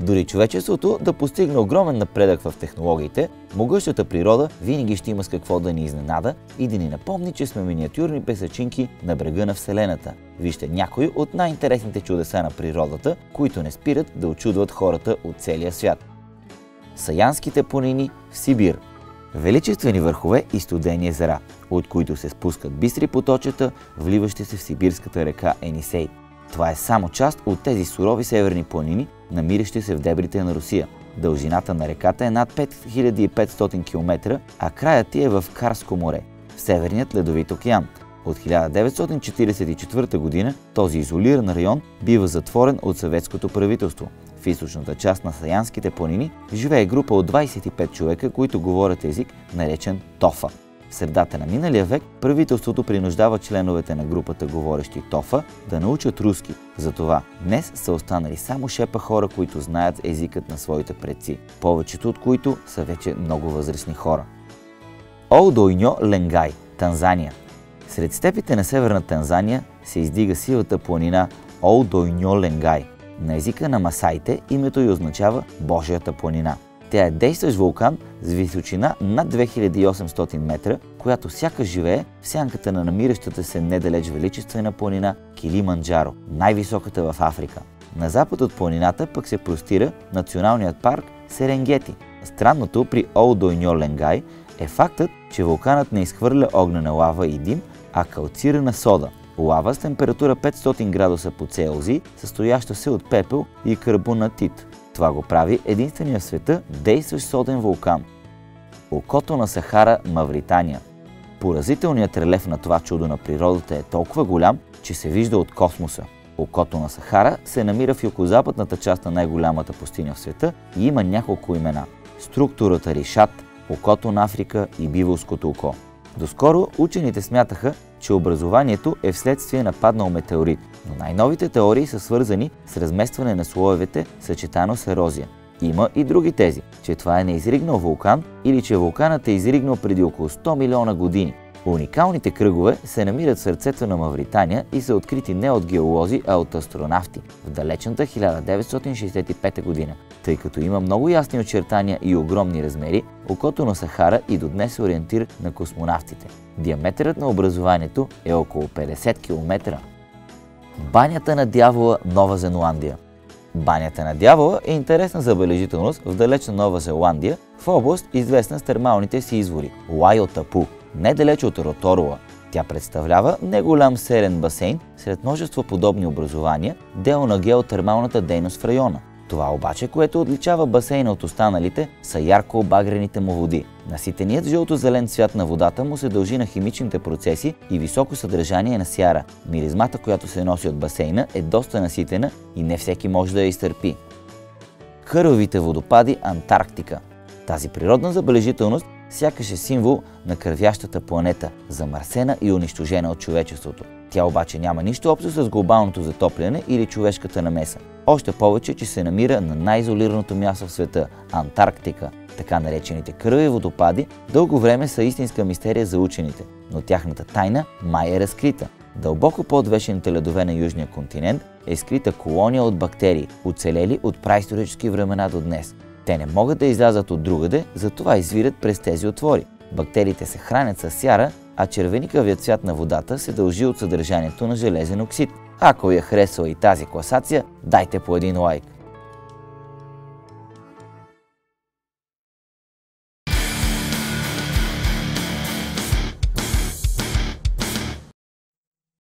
Дори човечеството да постигне огромен напредък в технологиите, могъщата природа винаги ще има с какво да ни изненада и да ни напомни, че сме миниатюрни песачинки на брега на Вселената. Вижте някои от най-интересните чудеса на природата, които не спират да очудват хората от целия свят. Саянските планини в Сибир – Величествени върхове и студени езера, от които се спускат бистри поточета, вливащи се в сибирската река Енисей. Това е само част от тези сурови северни планини, намиращи се в дебрите на Русия. Дължината на реката е над 5500 км, а краят ти е в Карско море, в Северният ледовит океан. От 1944 г. този изолиран район бива затворен от съветското правителство. В източната част на Саянските планини живее група от 25 човека, които говорят език, наречен Тофа. В средата на миналия век правителството принуждава членовете на групата говорещи Тофа да научат руски. Затова днес са останали само шепа хора, които знаят езикът на своите предци, повечето от които са вече много възрастни хора. Олдойньо Ленгай, Танзания. Сред степите на северна Танзания се издига силата планина Олдойньо Ленгай – на езика на масаите името й означава Божията планина. Тя е действащ вулкан с височина над 2800 метра, която сякаш живее в сянката на намиращата се недалеч величествена планина Килиманджаро, най-високата в Африка. На запад от планината пък се простира националният парк Серенгети. Странното при Олдойньо Ленгай е фактът, че вулканът не изхвърля огнена лава и дим, а калцирана сода – лава с температура 500 градуса по Целзий, състояща се от пепел и карбонатит. Това го прави единствения в света действащ соден вулкан. Окото на Сахара, Мавритания. Поразителният релеф на това чудо на природата е толкова голям, че се вижда от космоса. Окото на Сахара се намира в югозападната част на най-голямата пустиня в света и има няколко имена. Структурата Ришат, окото на Африка и Биволското око. Доскоро учените смятаха, че образованието е вследствие на паднал метеорит, но най-новите теории са свързани с разместване на слоевете, съчетано с ерозия. Има и други тези, че това е неизригнал вулкан или че вулканът е изригнал преди около 100 милиона години. Уникалните кръгове се намират в сърцето на Мавритания и са открити не от геолози, а от астронавти в далечната 1965 година. Тъй като има много ясни очертания и огромни размери, окото на Сахара и до днес е ориентир на космонавтите. Диаметърът на образованието е около 50 км. Банята на дявола Нова Зеландия Банята на дявола е интересна забележителност в далечна Нова Зеландия, в област известна с термалните си извори – Лайотапу, недалеч от Роторуа. Тя представлява неголям серен басейн сред множество подобни образования, дело на геотермалната дейност в района. Това обаче, което отличава басейна от останалите, са ярко обагрените му води. Наситеният жълто-зелен цвят на водата му се дължи на химичните процеси и високо съдържание на сяра. Миризмата, която се носи от басейна, е доста наситена и не всеки може да я изтърпи. Хървовите водопади Антарктика Тази природна забележителност сякаш е символ на кървящата планета, замърсена и унищожена от човечеството. Тя обаче няма нищо общо с глобалното затопляне или човешката намеса. Още повече, че се намира на най-изолираното място в света – Антарктика. Така наречените кръви водопади дълго време са истинска мистерия за учените, но тяхната тайна май е разкрита. Дълбоко под вечените ледове на Южния континент е скрита колония от бактерии, оцелели от праисторически времена до днес. Те не могат да излязат от другаде, затова извират през тези отвори. Бактериите се хранят с сяра, а червеникавият цвят на водата се дължи от съдържанието на железен оксид. Ако ви е харесала и тази класация, дайте по един лайк.